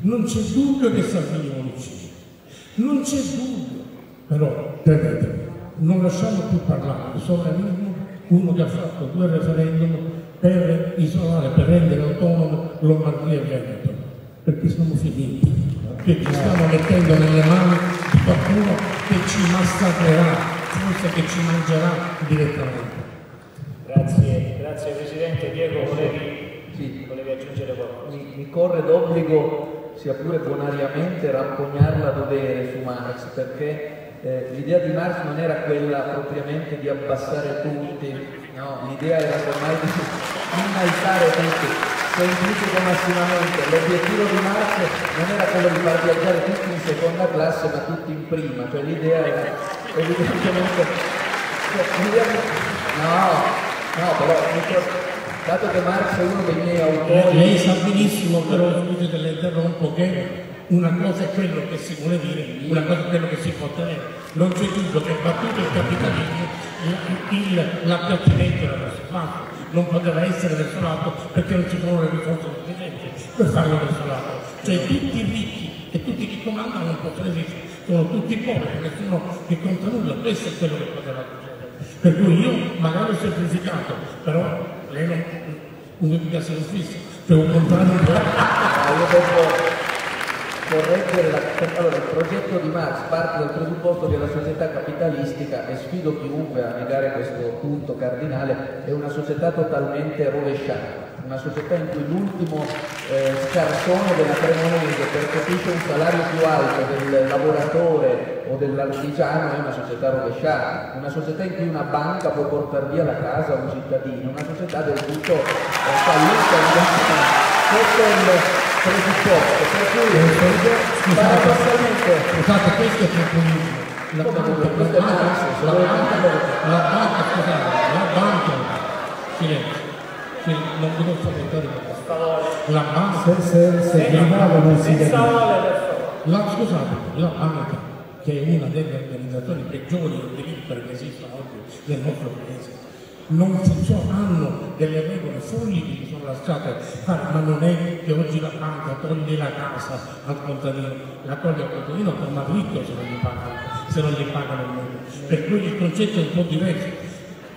Non c'è dubbio che Salvini vuole uccidere, non c'è dubbio, però, ripeto, non lasciamo più parlare sovranismo uno che ha fatto due referendum per isolare, per rendere autonomo Lombardia e Veneto, perché siamo finiti, che ci stiamo mettendo nelle mani di qualcuno che ci massacrerà, forse che ci mangerà direttamente. Grazie, grazie Presidente. Diego, volevi, sì. volevi aggiungere qualcosa? Mi, mi corre d'obbligo, sia pure bonariamente, rampognarla a dovere su Marx, perché eh, l'idea di Marx non era quella propriamente di abbassare tutti, no? l'idea era ormai di innalzare tutti, semplifico massimamente. L'obiettivo di Marx non era quello di far viaggiare tutti in seconda classe ma tutti in prima, cioè l'idea era evidentemente... Cioè, l'idea. No, No, però dato che Marx è uno dei miei autori... Lei sa benissimo, però scusi che le interrompo, che una cosa è quello che si vuole dire, una cosa è quello che si può ottenere. Non c'è dubbio che battuto il capitalismo l'appiattimento era verso non poteva essere verso l'alto perché non ci sono le risorse sufficienti per farlo verso l'alto. Cioè tutti i ricchi e tutti chi comandano non possono esistere, sono tutti poveri, nessuno che conta nulla, questo è quello che poteva succedere. Per cui io magari ho semplificato, però lei non, non mi piace lo stesso, devo comprare un po'. devo correggere la, allora, il progetto di Marx parte dal presupposto che la società capitalistica, e sfido chiunque a negare questo punto cardinale, è una società totalmente rovesciata una società in cui l'ultimo eh, scarsone della Cremonese percepisce un salario più alto del lavoratore o dell'artigiano è una società rovesciata, una società in cui una banca può portare via la casa a un cittadino, una società del tutto eh, fallita. Questo è il presupposto, per cui paradossalmente... Scusate, questo è il populismo. La, la, la, la banca, scusate, la banca, silenzio che non mi devo spaventare la banca se, se, se non si la, scusate la banca che è una delle organizzazioni peggiori del diritto che esistono oggi nel nostro paese. Non funziona, hanno delle regole folli che sono lasciate fare, ma non è che oggi la banca toglie la casa al contadino, la toglie al contadino per ma ricco se non gli pagano, se non gli pagano il mondo. Per cui il concetto è un po' diverso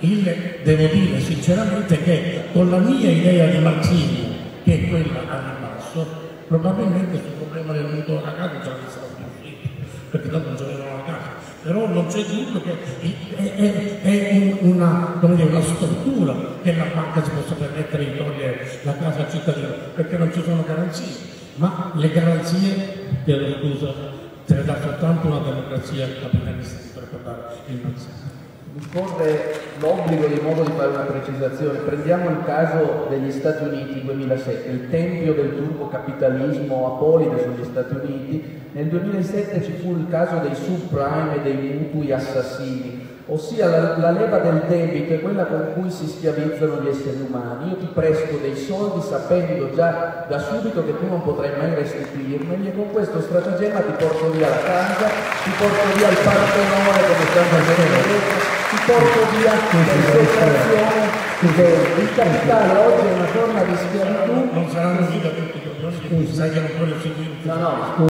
il, devo dire sinceramente che con la mia idea di marxismo, che è quella al ribasso, probabilmente sul problema del mutuo della casa ce l'avessero più uscito, perché tanto non c'avevano la casa. Però non c'è dubbio che è, è, è una, dire, una, struttura che la banca si possa permettere di togliere la casa al cittadino, perché non ci sono garanzie. Ma le garanzie, chiedo scusa, te le dà soltanto una democrazia capitalista per ricordare il marxismo mi corre l'obbligo di modo di fare una precisazione. Prendiamo il caso degli Stati Uniti 2007, il tempio del turbocapitalismo apolide sugli Stati Uniti. Nel 2007 ci fu il caso dei subprime e dei mutui assassini, ossia la, la, leva del debito è quella con cui si schiavizzano gli esseri umani. Io ti presto dei soldi sapendo già da subito che tu non potrai mai restituirmeli e con questo stratagemma ti porto via la casa, ti porto via il partenone come stanno facendo ti porto via l'esportazione il capitale oggi è una forma di schiavitù. Non saranno via tutti i giorni sai che non puoi seguire no no